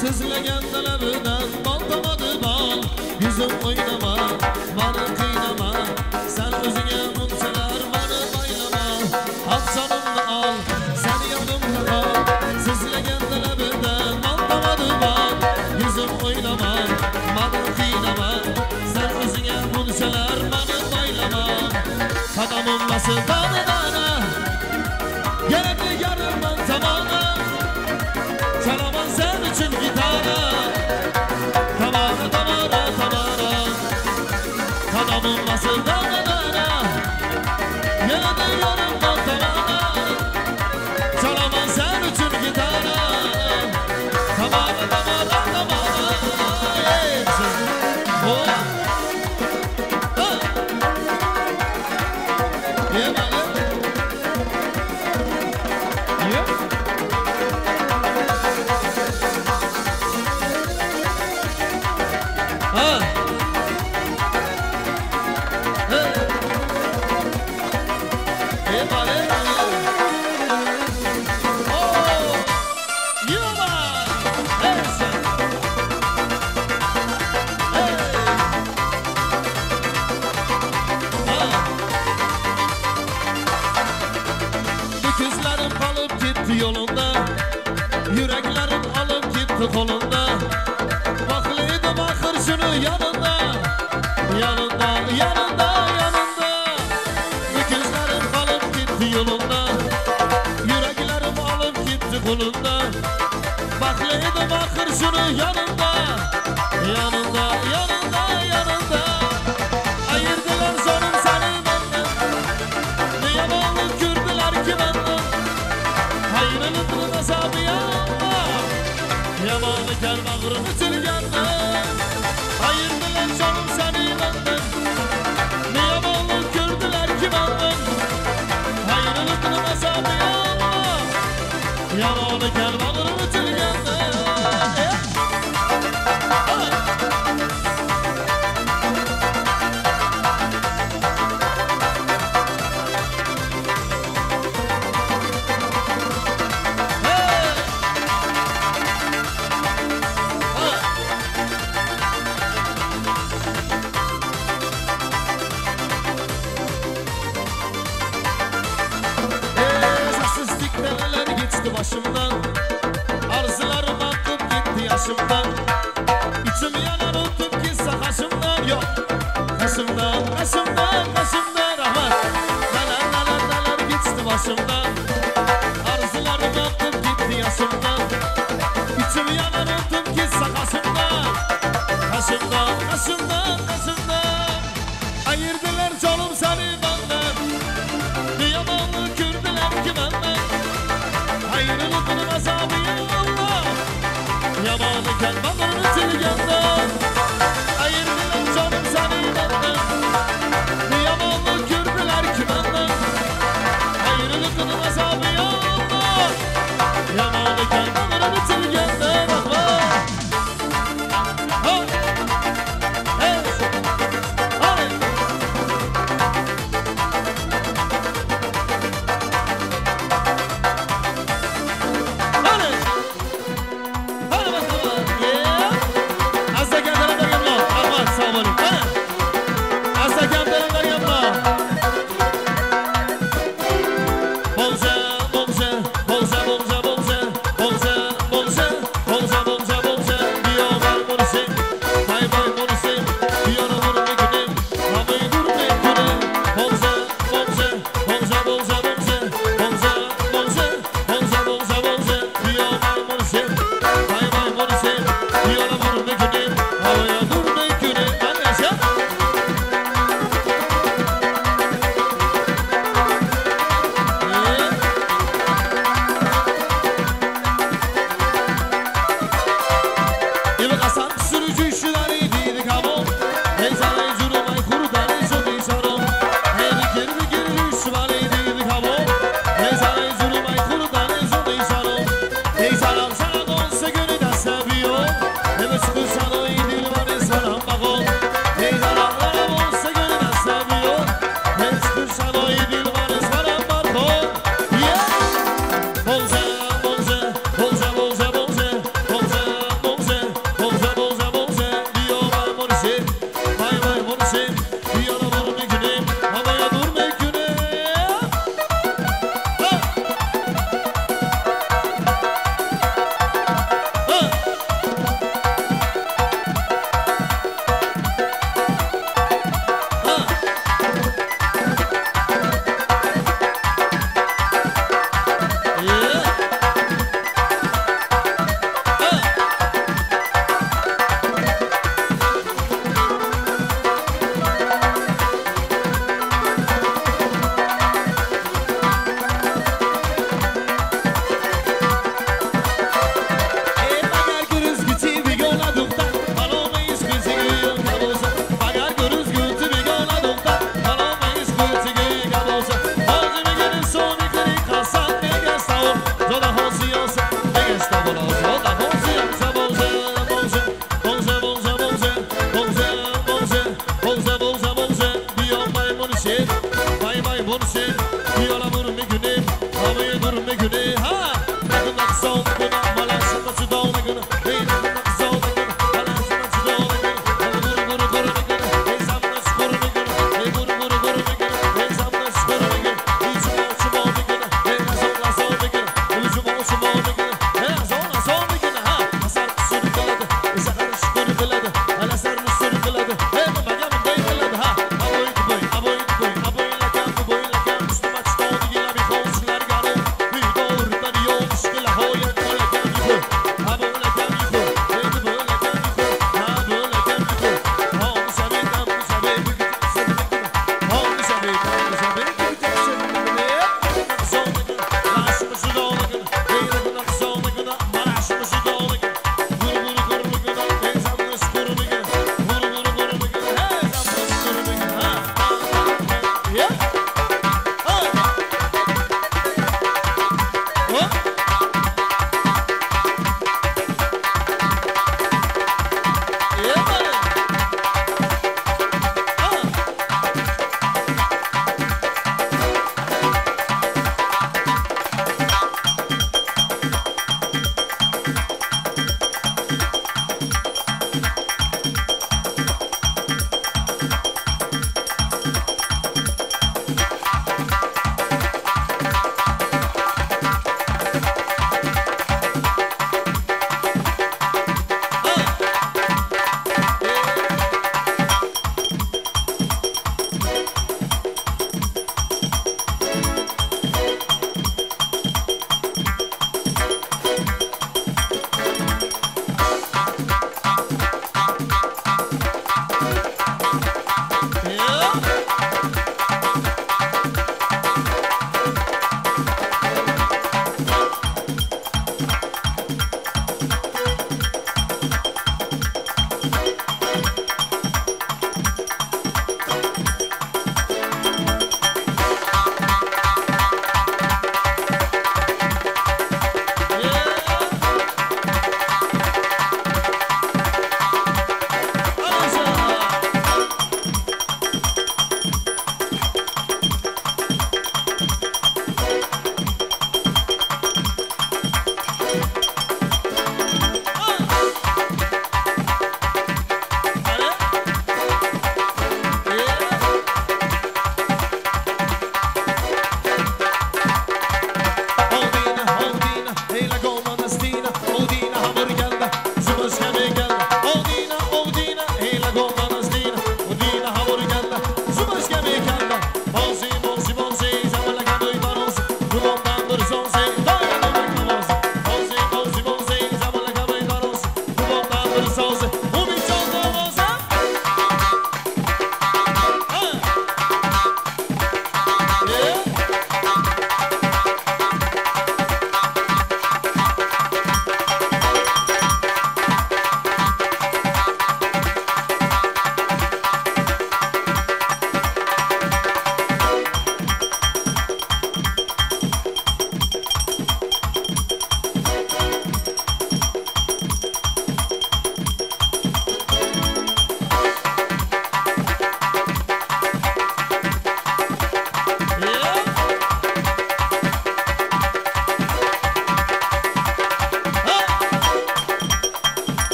Siz legend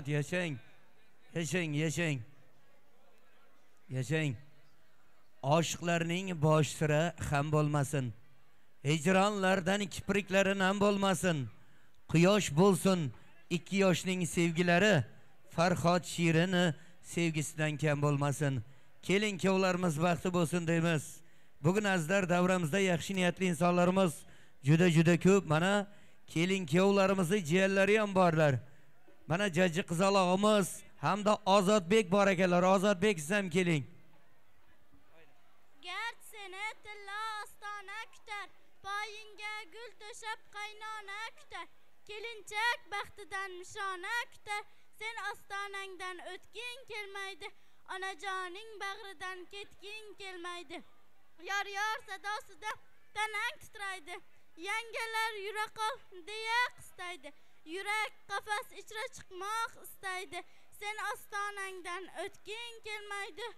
ramazonjon yashang yashang yashang yashang oshiqlarning bosh sira ham bo'lmasin. Hijronlardan kipriklari nam bo'lmasin. Quyosh bo'lsin. Ikki yoshning sevgilari farhod shirini sevgisidan kam bo'lmasin. Kelin kuyovlarimiz baxti bo'lsin deymiz. Bugun azizlar davramizda yaxshi niyatli insonlarimiz juda juda ko'p. Mana kelin kuyovlarimizni jiyanlari ham borlar. Mana jajji qizalog'imiz hamda ozodbek bor ekanlar ozodbek siz ham keling Gard seni tilla ostona kutar, poyingga gul to'shab qaynona kutar. Kelinchak baxtidan nishona kutar, sen ostonangdan o'tging kelmaydi, onajoning bag'ridan ketging kelmaydi. Yor yor sadosida tanang titraydi, yangalar yura qol deya qistaydi. Yurak qafas ichra chiqmoq istaydi, sen ostonangdan o'tging kelmaydi.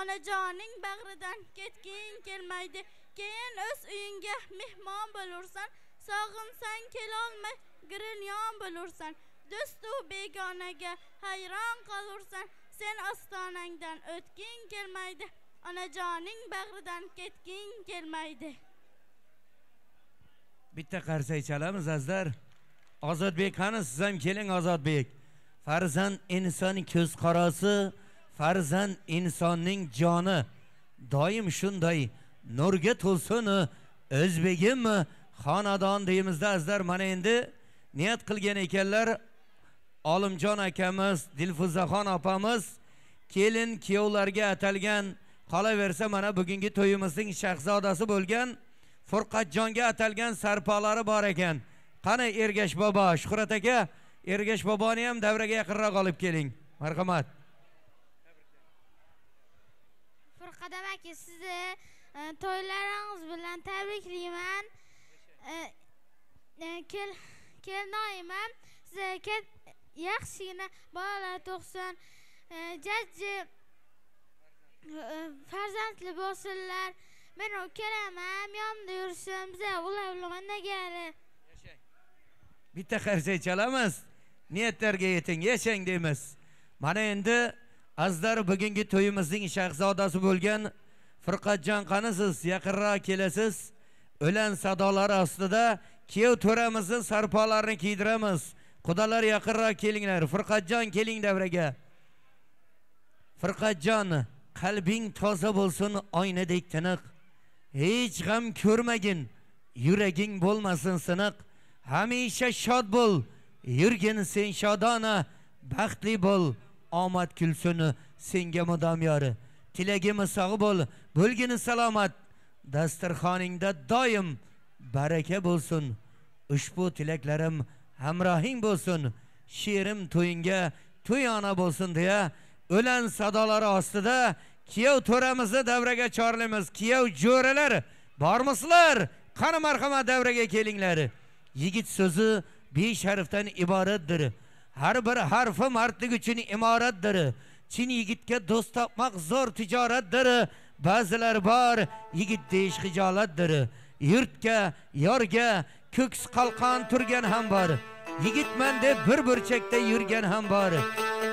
onajoning bag'ridan ketging kelmaydi. Keyin o'z uyingga mehmon bo'lursan sog'insang kelolmay girilyon bo'lursan do'stu begonaga hayron qolursan. Sen ostonangdan o'tging kelmaydi onajoning bag'ridan ketging kelmaydi. Bitta qarsak chalamiz azizlar ozodbek qani siz ham keling ozodbek farzand inson ko'z qarasi farzand insonning joni. Doim shunday. Nurga to'lsin o'zbegim xonadon deymizda azizlar. Mana endi niyat qilgan ekanlar olimjon akamiz dilfuzaxon opamiz kelin kuyovlarga atalgan qolaversa mana bugungi to'yimizning shahzodasi bo'lgan furqatjonga atalgan sarpolari bor ekan. Qani ergash bobo? Shuhrat aka ergash boboni ham davraga yaqinroq olib keling. Marhamat. Furqadam aka sizni e, to'ylaringiz bilan tabriklayman. E, e, kel kelinoyimam sizga yaxshigina bolalar tug'sin jajji farzandli bo'lsinlar. Men ukalarim yonimda yursin biza ular bilan o'ynagani bitta qarsak chalamiz. Niyatlarga yeting yashang deymiz. Mana endi azizlar bugungi to'yimizning shahzodasi bo'lgan firqatjon qanisiz? Yaqinroq kelasiz. O'lan sadolari ostida kuyov to'ramizni sarpolarini kiydiramiz. Qudalar yaqinroq kelinglar. Firqatjon keling davraga. Firqatjon qalbing toza bo'lsin oynadek tiniq. Hech g'am ko'rmagin yuraging bo'lmasin siniq. Hamisha shod bo'l yurgin sen shodona baxtli bo'l omad kulsin senga mudom yori tilagimi sog' bo'l bo'lgin salomat. Dasturxoningda doim baraka bo'lsin. Ushbu tilaklarim hamrohing bo'lsin. She'rim to'yingga to'yona bo'lsin deya o'lan sadolari ostida kuyov to'ramizni davraga chorlaymiz. Kuyov jo'ralar bormisizlar? Qani marhamat davraga kelinglar? Yigit so'zi besh harfdan iboratdir. Har bir harfi mardlik uchun imoratdir. Chin yigitga do'st topmoq zo'r tijoratdir. Ba'zilar bor yigit deyish hijolatdir yurtga yorga ko'ks qalqon turgan ham bor. Yigitman deb bir burchakda yurgan ham bor.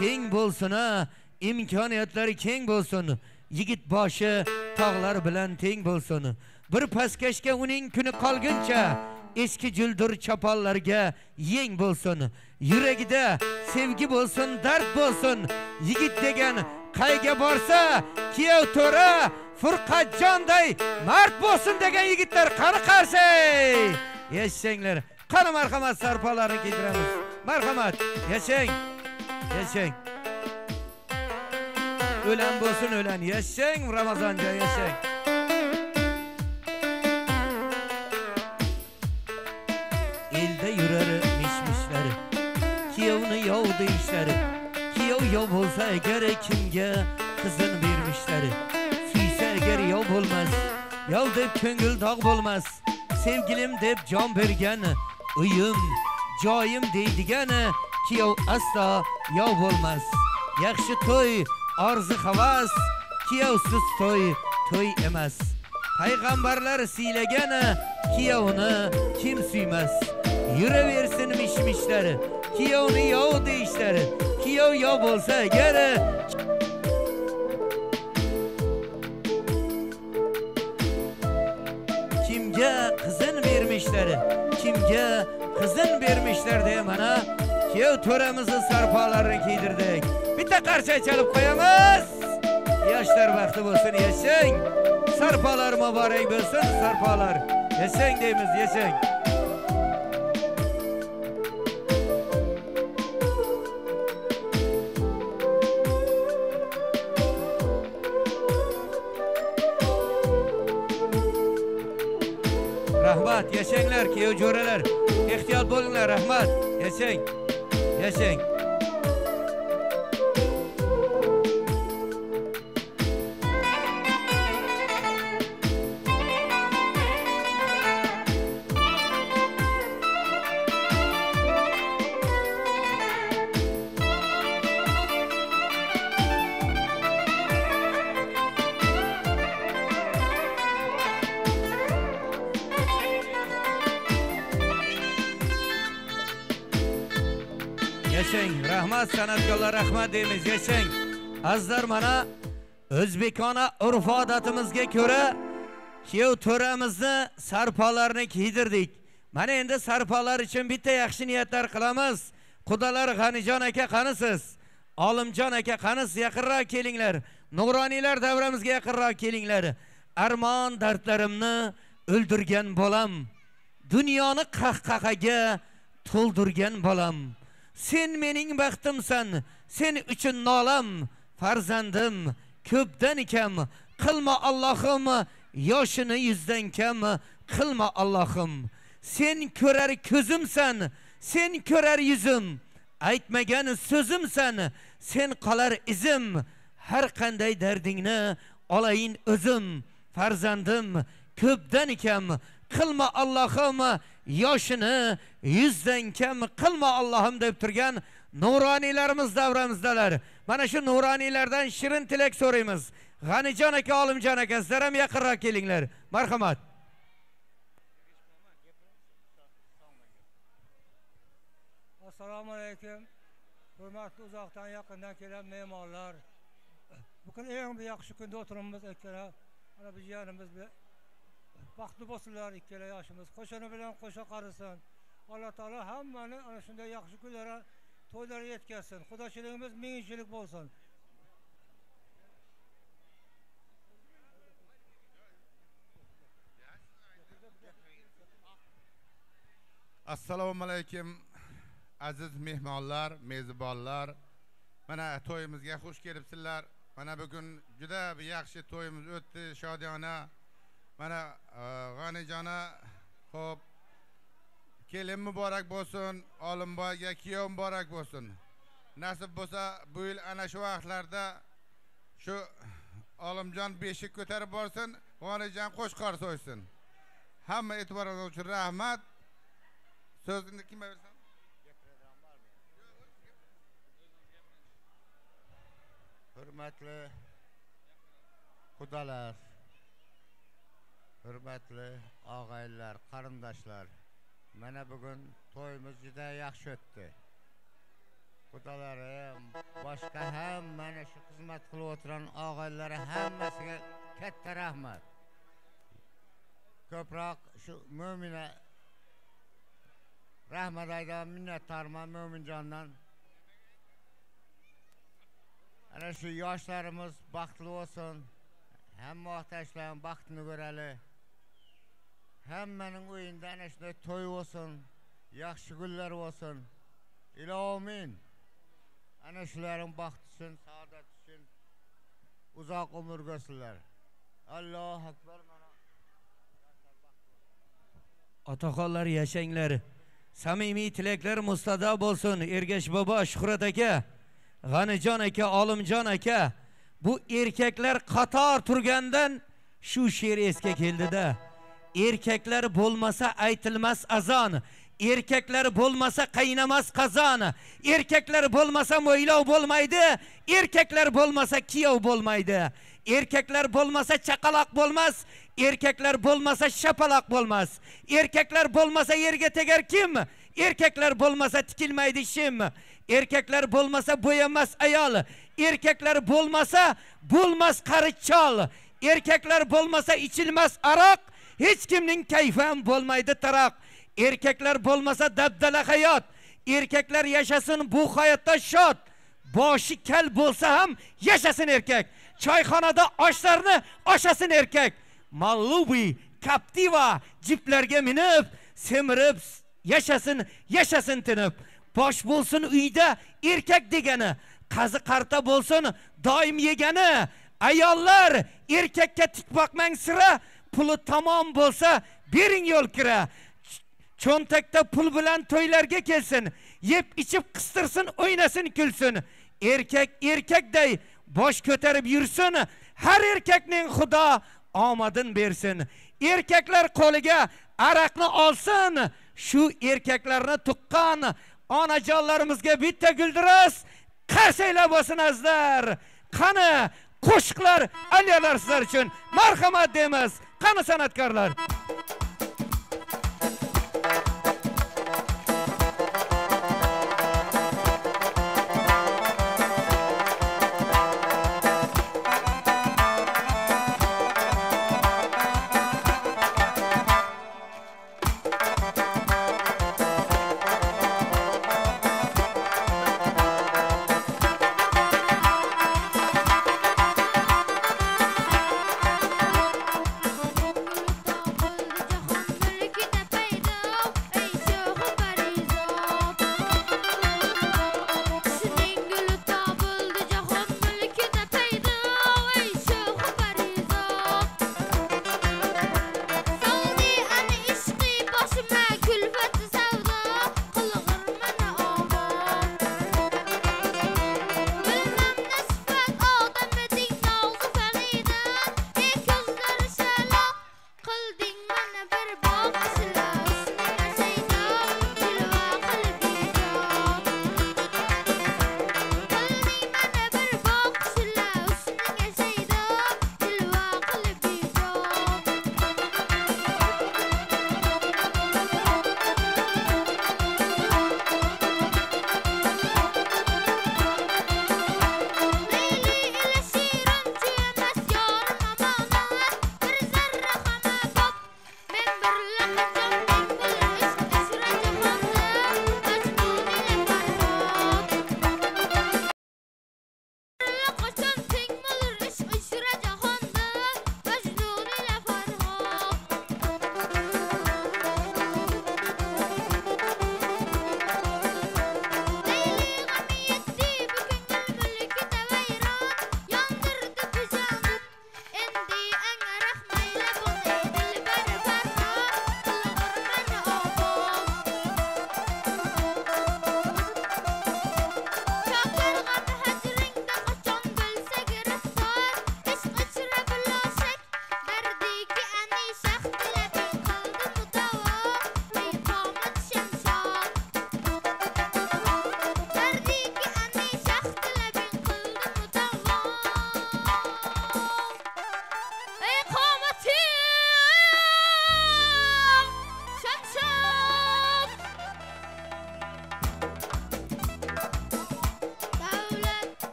Keng bo'lsin a imkoniyatlari keng bo'lsin. Yigit boshi tog'lar bilan teng bo'lsin. Bir pastkashga uning kuni qolguncha eski juldur choponlarga yeng bo'lsin yuragida sevgi bo'lsin dard bo'lsin yigit degan qayga borsa kuyov to'ra furqatjonday mard bo'lsin degan yigitlar qani qarshi yashanglar qani marhamat sarpolarini kiydiramiz marhamat yashang yashang. O'lan bo'lsin o'lan. Yashang ramazonjon yashang yov bo'lsa agar kimga qizin bermishlari yov deb ko'ngil dog' bo'lmas. Sevgilim deb jon bergan uyim joyim deydigan kuyov aslo yov bo'lmas. Yaxshi to'y orzu havas kuyovsiz to'y to'y emas. Payg'ambarlar siylagan kuyovni kim suymas? Yuraversin mish mishlari kuyovni yov deyishlari kuyov yov bo'lsa agar kimga qizin bermishlar kimga qizin bermishlar deya mana kuyov to'ramizni sarpolarini kiydirdik bitta qarcha chalib qo'yamiz yoshlar vaqti bo'lsin yashang sarpolar muborak bo'lsin sarpolar yashang deymiz yashang rahmat yashanglar kuyov jo'ralar ehtiyot bo'linglar rahmat. Yashang yashang yashang. Rahmat san'atkorlar rahmat deymiz yashang. Azizlar mana o'zbekona urf odatimizga ko'ra kuyov to'ramizni sarpolarni kiydirdik. Mana endi sarpolar uchun bitta yaxshi niyatlar qilamiz. Qudalar g'anijon aka qanisiz? Olimjon aka qanisiz? Yaqinroq kelinglar. Nuroniylar davramizga yaqinroq kelinglar. Armon dardlarimni o'ldirgan bolam. Dunyoni qahqahaga to'ldirgan bolam. Sen mening baxtimsan sen uchun nolam farzandim ko'pdan kam. Qilma allohim yoshini yuzdan kam. Qilma allohim. Sen ko'rar ko'zimsan sen ko'rar yuzim. Aytmagan so'zimsan sen qolar izim. Har qanday dardingni olayin o'zim farzandim ko'pdan kam. Qilma allohim yoshini yuzdan kam qilma allohim deb turgan nuroniylarimiz davramizdalar. Mana shu nuroniylardan shirin tilak so'raymiz. G'anijon aka olimjon aka sizlar ham yaqinroq kelinglar. Marhamat. Assalomu alaykum. Hurmatli uzoqdan yaqindan kelgan mehmonlar. Bugun eng yaxshi kunda o'tiribmiz ikkala. Mana bu jiyanimiz baxtli bo'lsinlar ikkala yoshimiz qo'shni bilan qo'sha qarisin. Alloh taolo hammani ana shunday yaxshi kunlara to'ylarga yetkazsin xudochiligimiz ming yillik bo'lsin. Assalomu alaykum aziz mehmonlar mezbonlar. Mana to'yimizga xush kelibsizlar. Mana bugun juda yaxshi to'yimiz o'tdi shodiyona. Mana e, g'anijona ho'p kelin muborak bo'lsin olimboyga kuyov muborak bo'lsin. Nasib bo'lsa bu yil ana shu vaqtlarda shu olimjon beshik ko'tarib borsin g'anijon qo'shqor so'ysin. Hamma e'tiboringiz uchun rahmat. So'zni kimga bersam? Hurmatli qudalar hurmatli og'aynilar qarindoshlar mana bugun to'yimiz juda yaxshi o'tdi. Qudalarim boshqa ham mana shu xizmat qilib o'tirgan og'aynilar hammasiga katta rahmat. Ko'proq shu mo'mina rahmat aytaman minnatdorman mo'minjondan. Ana shu yoshlarimiz baxtli bo'lsin hamma otashlarim baxtini ko'rali. Hammaning uyinda ana shunday to'y bo'lsin yaxshi kunlar bo'lsin. Ilomin ana shularning baxti uchun saodat uchun uzoq umr ko'rsinlar allohu akbar mana. Otaxonlar yashanglar. Samimiy tilaklar mustado bo'lsin. Ergash bobo shuhrat aka. G'anijon aka olimjon aka. Bu erkaklar qator turgandan shu she'r esga keldida. Erkaklar bo'lmasa aytilmas azon erkaklar bo'lmasa qaynamas qazon erkaklar bo'lmasa mo'ylov bo'lmaydi erkaklar bo'lmasa kiyov bo'lmaydi erkaklar bo'lmasa chaqaloq bo'lmas erkaklar bo'lmasa shapaloq bo'lmas erkaklar bo'lmasa yerga tegar kim erkaklar bo'lmasa tikilmaydi shim erkaklar bo'lmasa bo'yamas ayol erkaklar bo'lmasa bo'lmas qari chol erkaklar bo'lmasa ichilmas aroq hech kimning kayfi ham bo'lmaydi taroq. Erkaklar bo'lmasa dabdala hayot. Erkaklar yashasin bu hayotda shod. Boshi kal bo'lsa ham yashasin erkak. Choyxonada oshlarni oshasin erkak. Mallubi Captiva jiplarga minib, semirib yashasin, yashasin tinib. Bosh bo'lsin uyda erkak degani, qazi qarta bo'lsin doim yegani. Ayollar erkakka tik boqmang sira, puli tamom bo'lsa bering yo'l kira. Cho'ntakda pul bilan to'ylarga kelsin, yeb ichib qistirsin, o'ynasin, kulsin. Erkak erkakday bosh ko'tarib yursin. Har erkakning xudo omadin bersin erkaklar qo'liga araqni olsin shu erkaklarni tuqqan onajonlarimizga bitta guldiras qarsaylab bo'lsin azizlar qani qo'shiqlar alyalar sizlar uchun marhamat deymiz qani san'atkorlar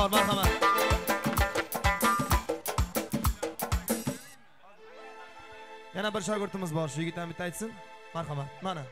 bor marhamat yana bir shogirdimiz bor shu yigit ham bitta aytsin. Marhamat. Mana.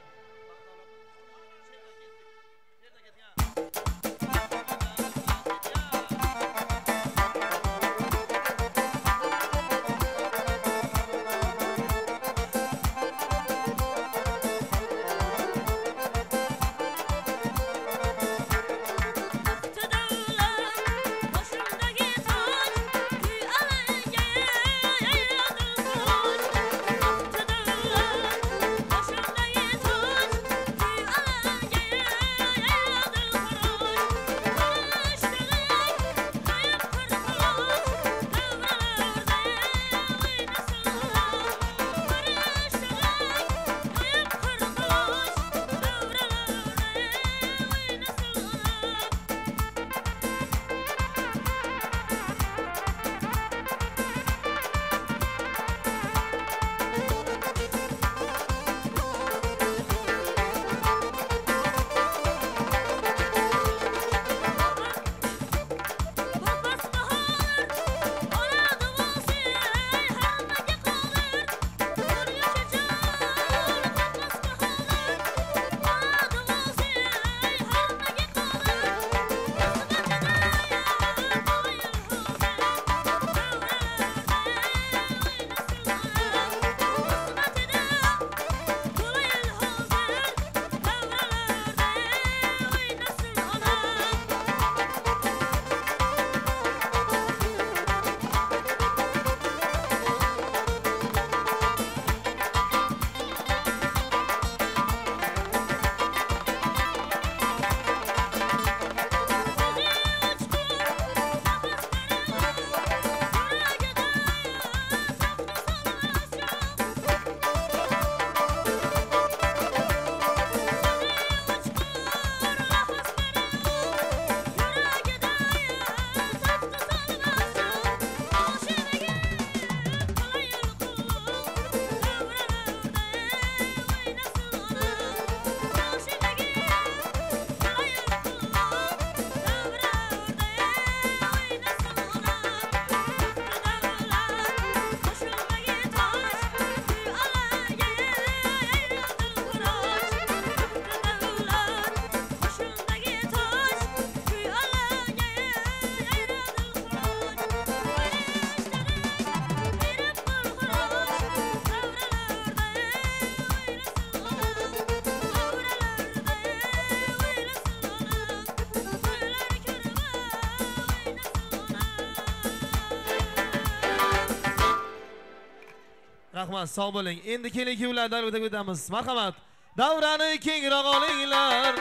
Rahmat sog' bo'ling. Endi keling kuyovlar darvozaga o'tamiz? Marhamat. Davrani kengroq olinglar.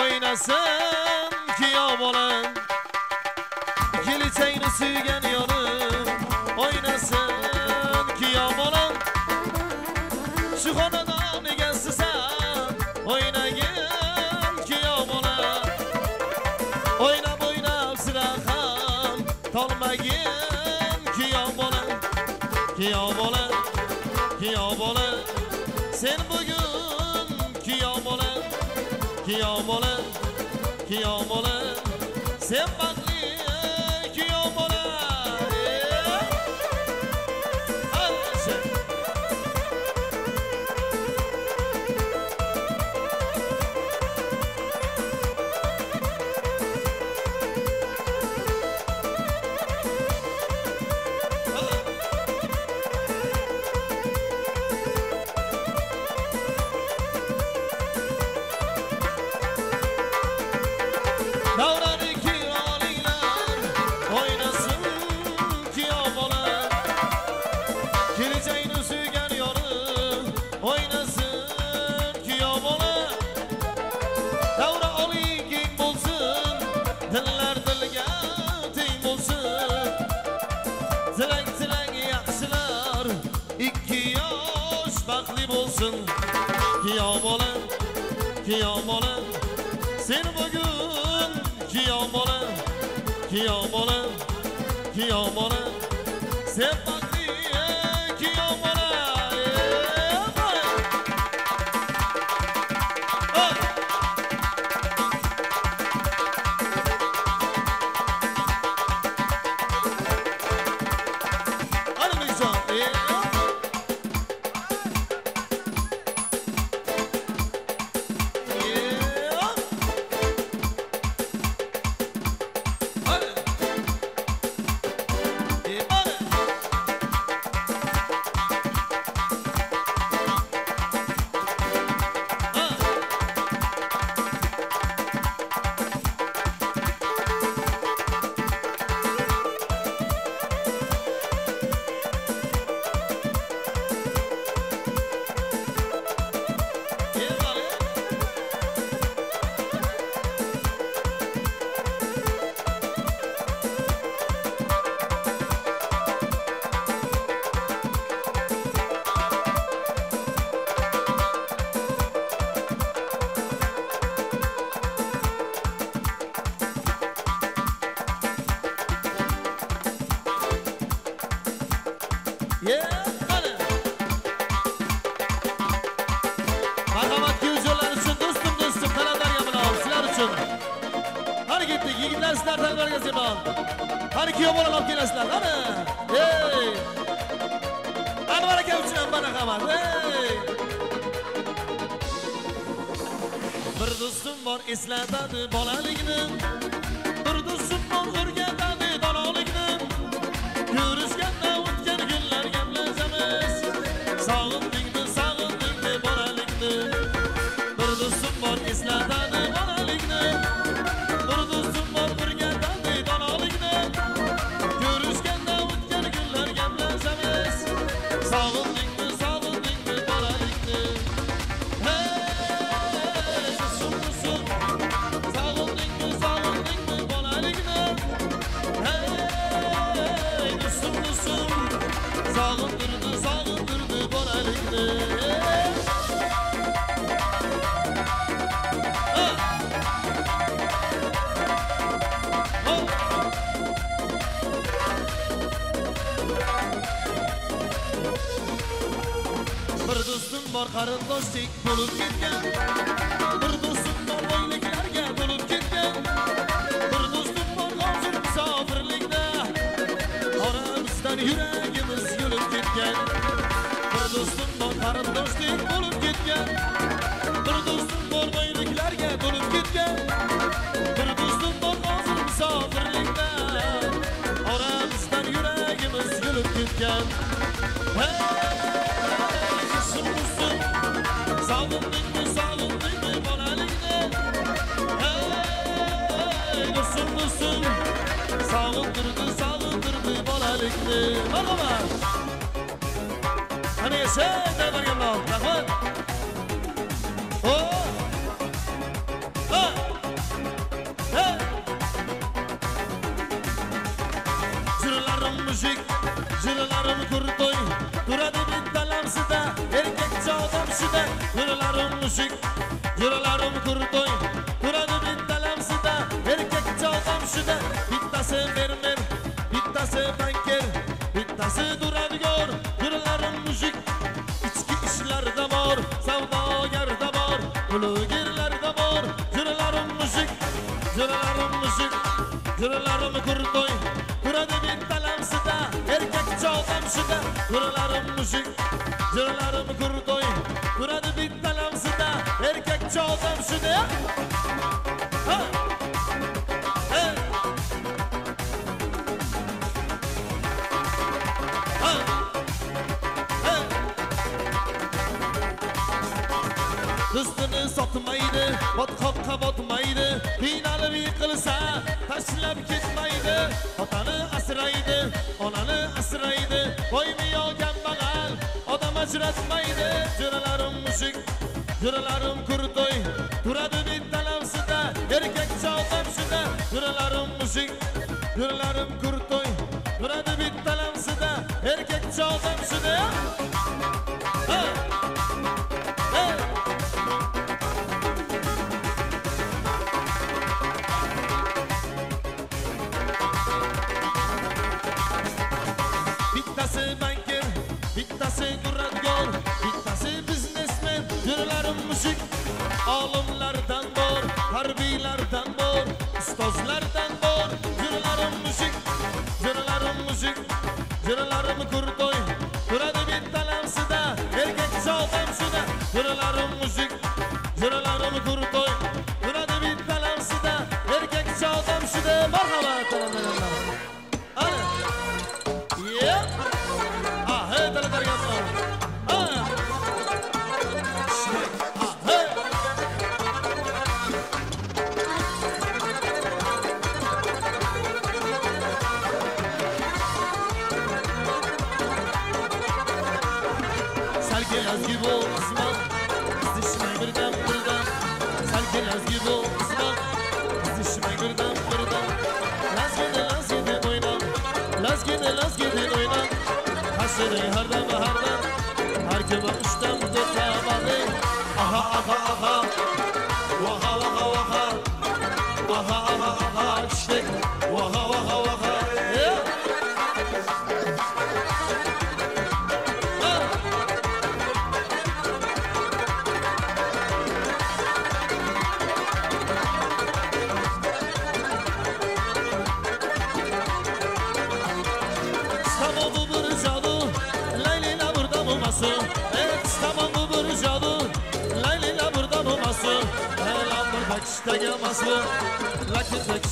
O'ynasin kuyov bolam kelajakni suygan yorim. O'ynasin kuyov bolam shu xona bola kuyov bola sen mujik Jilalarim kurtoy Turadi bitta lamsida Erkakcha odam shida Yuralarim mujik Yuralarim kurtoy Turadi bitta lamsida Erkakcha odam shida Bittasi mermer Bittasi banker Bittasi duradgor Yuralarim mujik Ichki ishlarda bor Savdogarda bor Ulugirlarda bor Yuralarim mujik Yuralarim mujik Yuralarim çalacağım şimdi. Ha. Hey. Ha. Hey. Üstünü satmaydı, batkop kapatmaydı Binalar yıkılsa taşlap gitmaydı Otanı asraydı, onanı asraydı Koymuyor gel bana, odam acıratmaydı Cüralar Juralarım kurdu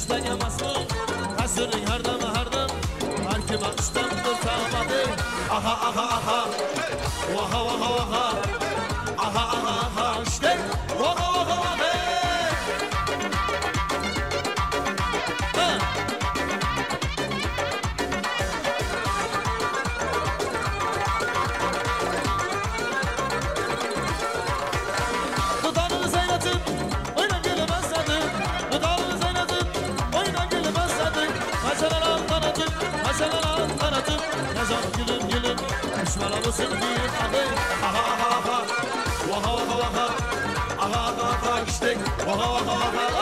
baştan yamasın Kasırın hardama hardam Arkıma üstten kurtarmadı. Aha aha aha. Vaha vaha vaha. 好好好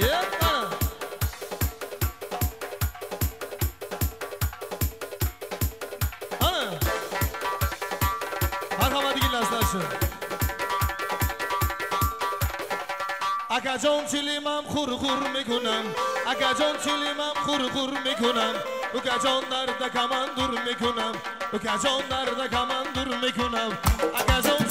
Yep, ana. Ana. Marhamat dinlasizlar shu. akajon chilimam xur xur میکنم akajon chilimam xur xur میکنم ukajon darda kamandur میکنم ukajon darda kamandur میکنم akajon